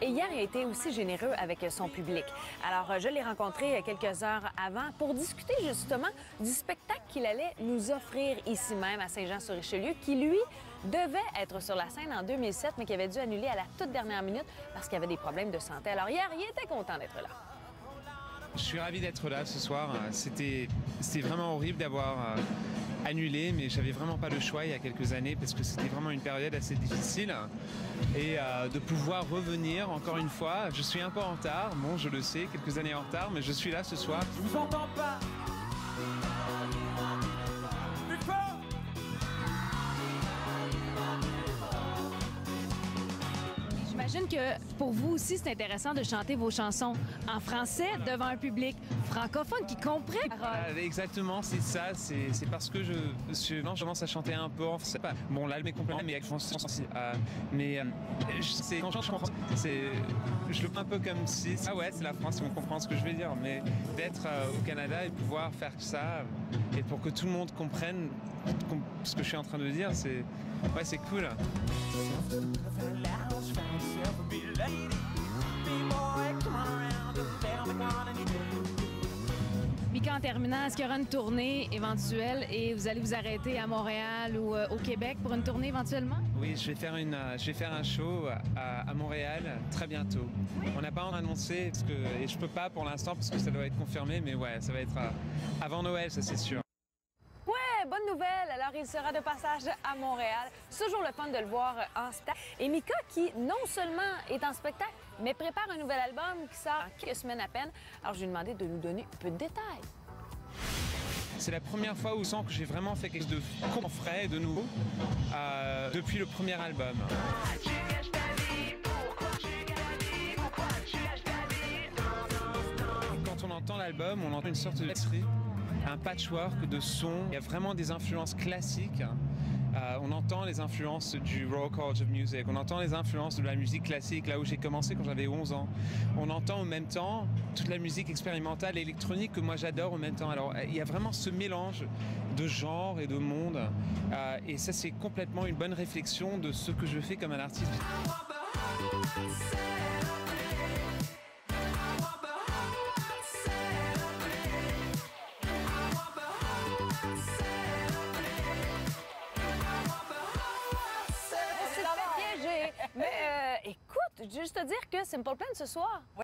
Et hier, il a été aussi généreux avec son public. Alors, je l'ai rencontré quelques heures avant pour discuter justement du spectacle qu'il allait nous offrir ici même à Saint-Jean-sur-Richelieu, qui lui devait être sur la scène en 2007, mais qui avait dû annuler à la toute dernière minute parce qu'il avait des problèmes de santé. Alors hier, il était content d'être là. Je suis ravi d'être là ce soir. C'était c'était vraiment horrible d'avoir euh, annulé, mais j'avais vraiment pas le choix il y a quelques années parce que c'était vraiment une période assez difficile. Et euh, de pouvoir revenir encore une fois, je suis un peu en retard, bon je le sais, quelques années en retard, mais je suis là ce soir. Je vous entends pas. J'imagine que pour vous aussi, c'est intéressant de chanter vos chansons en français devant un public francophone qui comprend. Euh, exactement, c'est ça. C'est parce que je, je, non, commence à chanter un peu en français. Bon, là, mes compléments, mais avec français aussi. Euh, mais euh, c'est quand je chante je le prends un peu comme si, ah ouais, c'est la France, on comprend ce que je veux dire. Mais d'être euh, au Canada et pouvoir faire ça, et pour que tout le monde comprenne com- ce que je suis en train de dire, c'est, ouais, c'est cool. En terminant, est-ce qu'il y aura une tournée éventuelle et vous allez vous arrêter à Montréal ou euh, au Québec pour une tournée éventuellement? Oui, je vais faire, une, euh, je vais faire un show à, à Montréal très bientôt. On n'a pas encore annoncé, parce que, et je peux pas pour l'instant parce que ça doit être confirmé, mais ouais, ça va être euh, avant Noël, ça c'est sûr. Ouais, bonne nouvelle! Alors, il sera de passage à Montréal. C'est toujours le fun de le voir en spectacle. Et Mika, qui non seulement est en spectacle, mais prépare un nouvel album qui sort en quelques semaines à peine. Alors, je lui ai demandé de nous donner peu de détails. C'est la première fois où je sens que j'ai vraiment fait quelque chose de frais et de nouveau euh, depuis le premier album. Quand on entend l'album, on entend une sorte de un patchwork de sons. Il y a vraiment des influences classiques. On entend les influences du Royal College of Music, on entend les influences de la musique classique, là où j'ai commencé quand j'avais 11 ans. On entend en même temps toute la musique expérimentale et électronique que moi j'adore en même temps. Alors il y a vraiment ce mélange de genres et de monde. Euh, et ça c'est complètement une bonne réflexion de ce que je fais comme un artiste. Mais euh, écoute, juste te dire que Simple Plan ce soir.